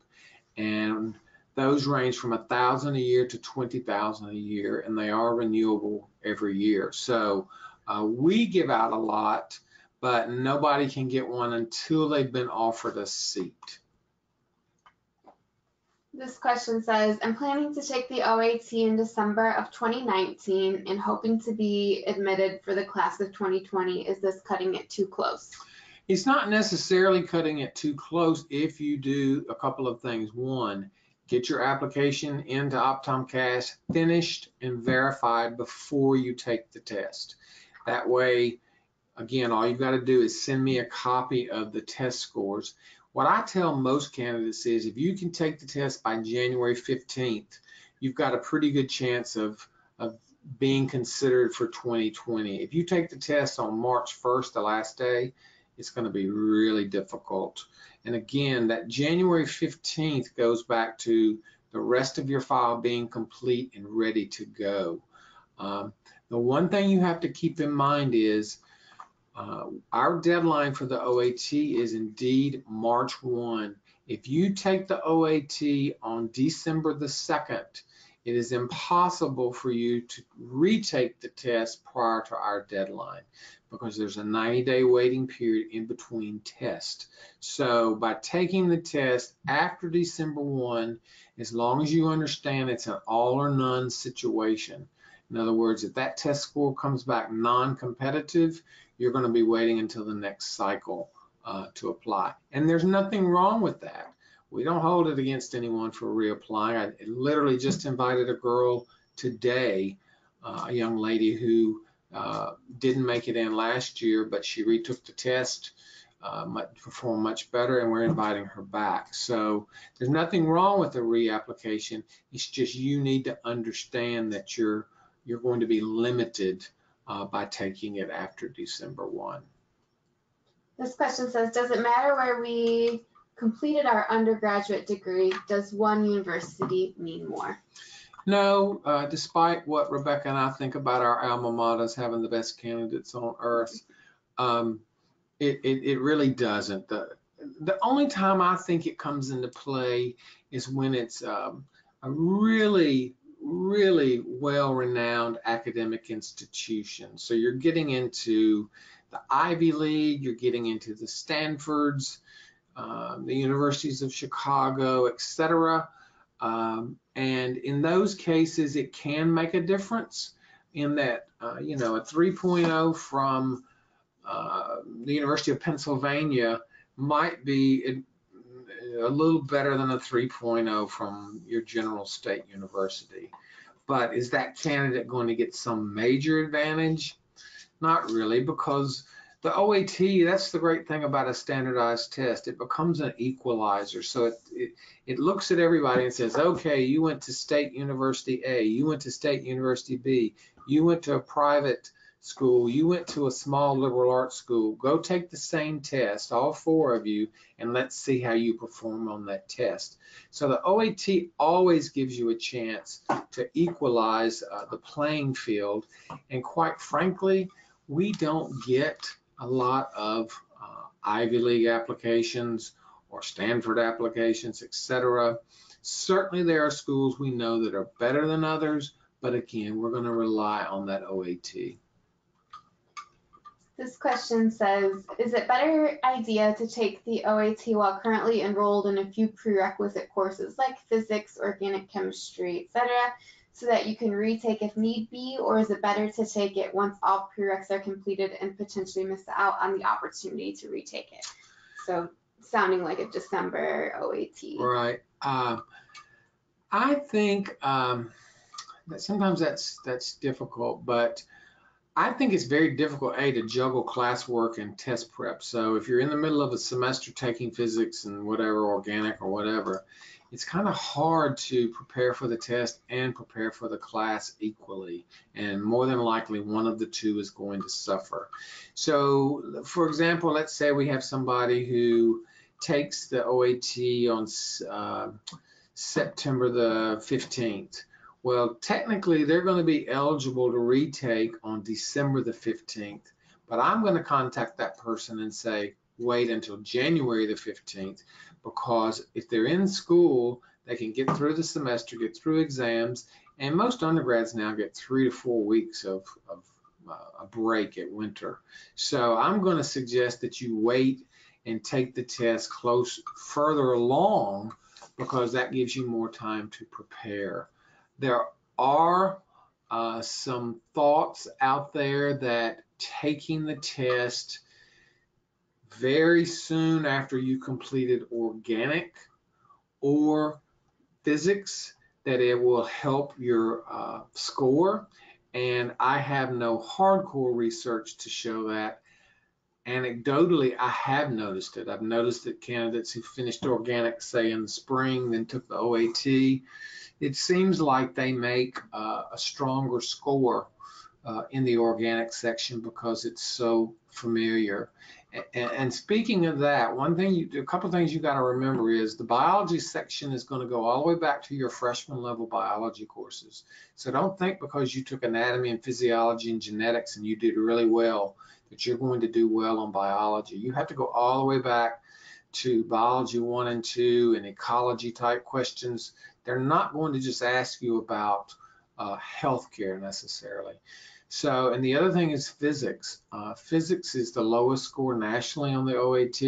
And those range from a thousand a year to 20,000 a year, and they are renewable every year. So uh, we give out a lot, but nobody can get one until they've been offered a seat. This question says, I'm planning to take the OAT in December of 2019 and hoping to be admitted for the class of 2020. Is this cutting it too close? It's not necessarily cutting it too close if you do a couple of things. One, get your application into OptomCAS finished and verified before you take the test. That way, again, all you've got to do is send me a copy of the test scores. What I tell most candidates is if you can take the test by January 15th, you've got a pretty good chance of, of being considered for 2020. If you take the test on March 1st, the last day, it's going to be really difficult. And again, that January 15th goes back to the rest of your file being complete and ready to go. Um, the one thing you have to keep in mind is uh, our deadline for the OAT is indeed March 1. If you take the OAT on December the 2nd, it is impossible for you to retake the test prior to our deadline because there's a 90 day waiting period in between tests. So by taking the test after December 1, as long as you understand it's an all or none situation, in other words, if that test score comes back non-competitive, you're going to be waiting until the next cycle uh, to apply. And there's nothing wrong with that. We don't hold it against anyone for reapplying. I literally just invited a girl today, uh, a young lady who uh, didn't make it in last year, but she retook the test, uh, performed much better, and we're inviting her back. So there's nothing wrong with the reapplication. It's just you need to understand that you're you're going to be limited uh, by taking it after December 1. This question says, does it matter where we completed our undergraduate degree? Does one university mean more? No, uh, despite what Rebecca and I think about our alma maters having the best candidates on earth, um, it, it, it, really doesn't. The, the only time I think it comes into play is when it's um, a really really well-renowned academic institutions. So you're getting into the Ivy League, you're getting into the Stanfords, um, the universities of Chicago, etc. Um, and in those cases, it can make a difference in that, uh, you know, a 3.0 from uh, the University of Pennsylvania might be a little better than a 3.0 from your general state university. But is that candidate going to get some major advantage? Not really, because the OAT, that's the great thing about a standardized test. It becomes an equalizer. So it, it, it looks at everybody and says, okay, you went to state university A, you went to state university B, you went to a private school, you went to a small liberal arts school, go take the same test, all four of you, and let's see how you perform on that test. So the OAT always gives you a chance to equalize uh, the playing field. And quite frankly, we don't get a lot of uh, Ivy League applications or Stanford applications, etc. Certainly there are schools we know that are better than others, but again, we're going to rely on that OAT. This question says, is it better idea to take the OAT while currently enrolled in a few prerequisite courses like physics, organic chemistry, etc., so that you can retake if need be, or is it better to take it once all prereqs are completed and potentially miss out on the opportunity to retake it? So sounding like a December OAT. Right. Uh, I think um, that sometimes that's that's difficult, but I think it's very difficult, A, to juggle classwork and test prep. So if you're in the middle of a semester taking physics and whatever, organic or whatever, it's kind of hard to prepare for the test and prepare for the class equally. And more than likely, one of the two is going to suffer. So for example, let's say we have somebody who takes the OAT on uh, September the 15th well, technically, they're going to be eligible to retake on December the 15th, but I'm going to contact that person and say, wait until January the 15th, because if they're in school, they can get through the semester, get through exams, and most undergrads now get three to four weeks of, of uh, a break at winter. So I'm going to suggest that you wait and take the test close further along because that gives you more time to prepare. There are uh, some thoughts out there that taking the test very soon after you completed organic or physics that it will help your uh, score and I have no hardcore research to show that. Anecdotally, I have noticed it. I've noticed that candidates who finished organic, say in the spring, then took the OAT, it seems like they make uh, a stronger score uh, in the organic section because it's so familiar. And, speaking of that, one thing, you, a couple things you got to remember is the biology section is going to go all the way back to your freshman level biology courses. So don't think because you took anatomy and physiology and genetics and you did really well that you're going to do well on biology. You have to go all the way back to biology one and two and ecology type questions they're not going to just ask you about uh, healthcare necessarily. So, and the other thing is physics. Uh, physics is the lowest score nationally on the OAT,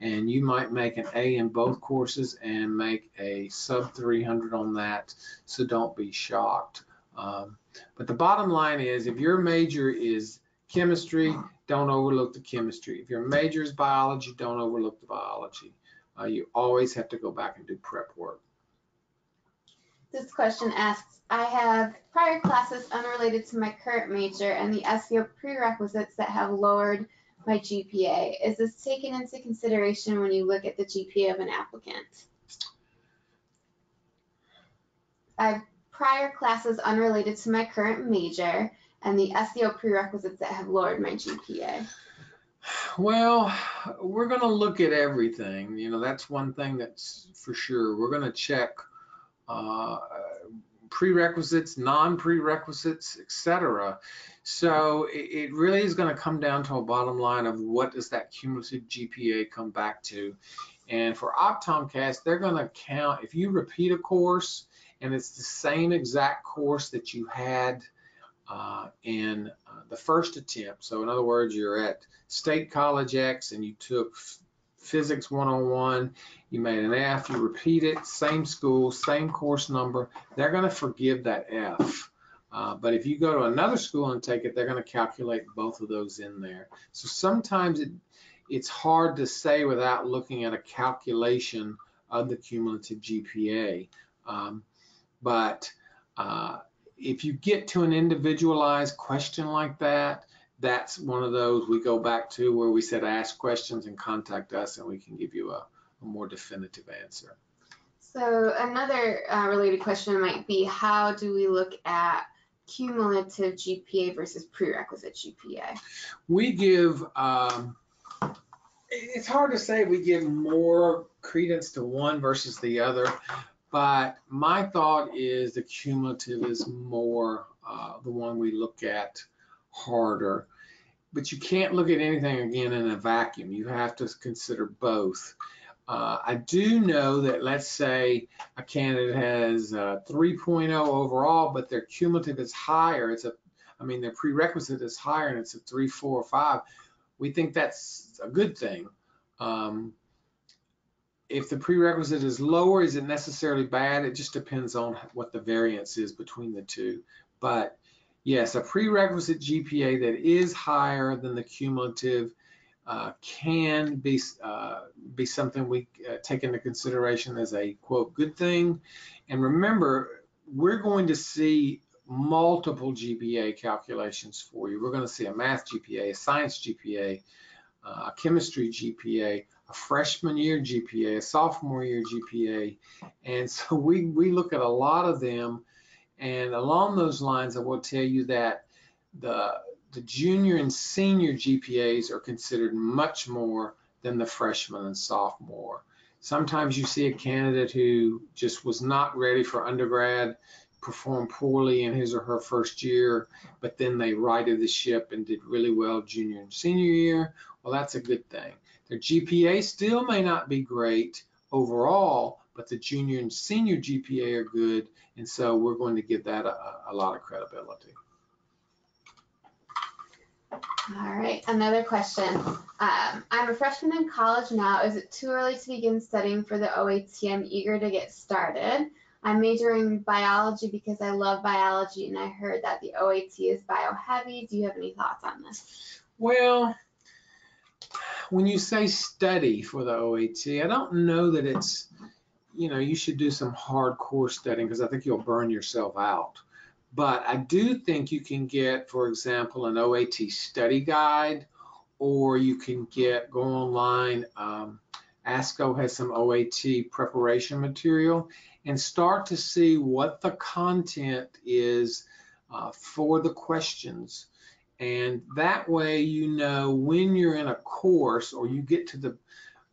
and you might make an A in both courses and make a sub 300 on that, so don't be shocked. Um, but the bottom line is if your major is chemistry, don't overlook the chemistry. If your major is biology, don't overlook the biology. Uh, you always have to go back and do prep work. This question asks, I have prior classes unrelated to my current major and the SCO prerequisites that have lowered my GPA. Is this taken into consideration when you look at the GPA of an applicant? I have prior classes unrelated to my current major and the SCO prerequisites that have lowered my GPA. Well, we're going to look at everything. You know, that's one thing that's for sure. We're going to check uh, prerequisites, non-prerequisites, etc. So it, it really is going to come down to a bottom line of what does that cumulative GPA come back to. And for OptomCAS, they're going to count, if you repeat a course and it's the same exact course that you had uh, in uh, the first attempt. So in other words, you're at State College X and you took Physics 101, you made an F, you repeat it, same school, same course number, they're going to forgive that F. Uh, but if you go to another school and take it, they're going to calculate both of those in there. So sometimes it, it's hard to say without looking at a calculation of the cumulative GPA. Um, but uh, if you get to an individualized question like that, that's one of those we go back to where we said ask questions and contact us and we can give you a, a more definitive answer. So another uh, related question might be how do we look at cumulative GPA versus prerequisite GPA? We give, um, it's hard to say we give more credence to one versus the other, but my thought is the cumulative is more uh, the one we look at harder. But you can't look at anything again in a vacuum. You have to consider both. Uh, I do know that let's say a candidate has a 3.0 overall, but their cumulative is higher. It's a, I mean, their prerequisite is higher and it's a three, four, five. We think that's a good thing. Um, if the prerequisite is lower, is it necessarily bad? It just depends on what the variance is between the two. But yes, a prerequisite GPA that is higher than the cumulative uh, can be uh, be something we uh, take into consideration as a quote good thing. And remember, we're going to see multiple GPA calculations for you. We're going to see a math GPA, a science GPA, uh, a chemistry GPA, a freshman year GPA, a sophomore year GPA, and so we we look at a lot of them. And along those lines, I will tell you that the the junior and senior GPAs are considered much more than the freshman and sophomore. Sometimes you see a candidate who just was not ready for undergrad, performed poorly in his or her first year, but then they righted the ship and did really well junior and senior year. Well, that's a good thing. Their GPA still may not be great overall, but the junior and senior GPA are good, and so we're going to give that a, a lot of credibility. All right, another question. Um, I'm a freshman in college now. Is it too early to begin studying for the OAT? I'm eager to get started. I'm majoring in biology because I love biology and I heard that the OAT is bio heavy. Do you have any thoughts on this? Well, when you say study for the OAT, I don't know that it's, you know, you should do some hardcore studying because I think you'll burn yourself out. But I do think you can get, for example, an OAT study guide, or you can get go online. Um, ASCO has some OAT preparation material and start to see what the content is uh, for the questions. And that way, you know, when you're in a course or you get to the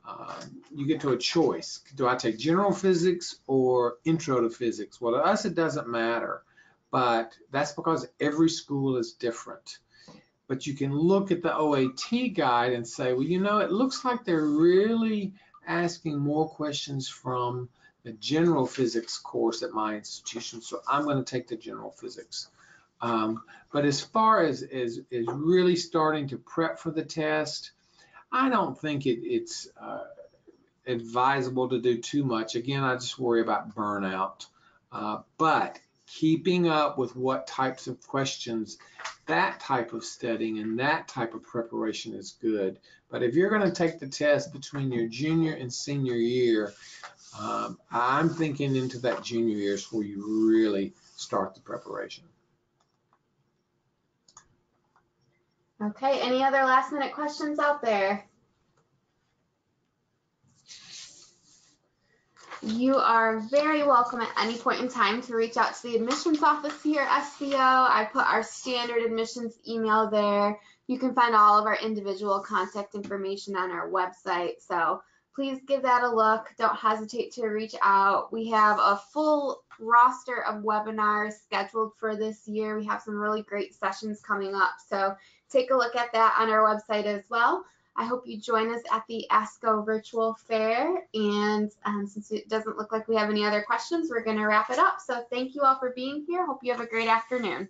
uh, you get to a choice. Do I take general physics or intro to physics? Well, to us, it doesn't matter but that's because every school is different. But you can look at the OAT guide and say, well, you know, it looks like they're really asking more questions from the general physics course at my institution, so I'm going to take the general physics. Um, but as far as, as, as really starting to prep for the test, I don't think it, it's uh, advisable to do too much. Again, I just worry about burnout. Uh, but keeping up with what types of questions that type of studying and that type of preparation is good. But if you're going to take the test between your junior and senior year, um, I'm thinking into that junior year is where you really start the preparation. Okay, any other last minute questions out there? You are very welcome at any point in time to reach out to the admissions office here at SCO. I put our standard admissions email there. You can find all of our individual contact information on our website. So please give that a look. Don't hesitate to reach out. We have a full roster of webinars scheduled for this year. We have some really great sessions coming up. So take a look at that on our website as well. I hope you join us at the ASCO virtual fair. And um, since it doesn't look like we have any other questions, we're going to wrap it up. So thank you all for being here. Hope you have a great afternoon.